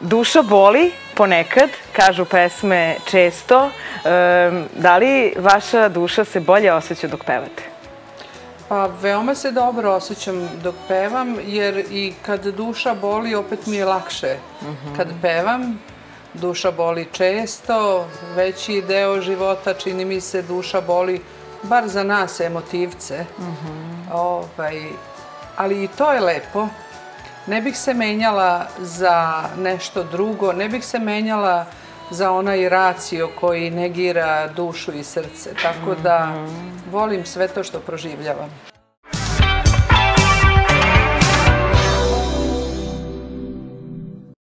duša boli ponekad, kažu pesme često. Da li vaša duša se bolje osjeća dok pevate? Pa veoma se dobro osjećam dok pevam, jer i kad duša boli, opet mi je lakše. Kad pevam, duša boli često, veći deo života čini mi se duša boli, bar za nas emotivce. ovaj, ali i to je lepo. Ne bih se menjala za nešto drugo, ne bih se menjala za onaj racio koji negira dušu i srce. Tako da volim sve to što proživljavam.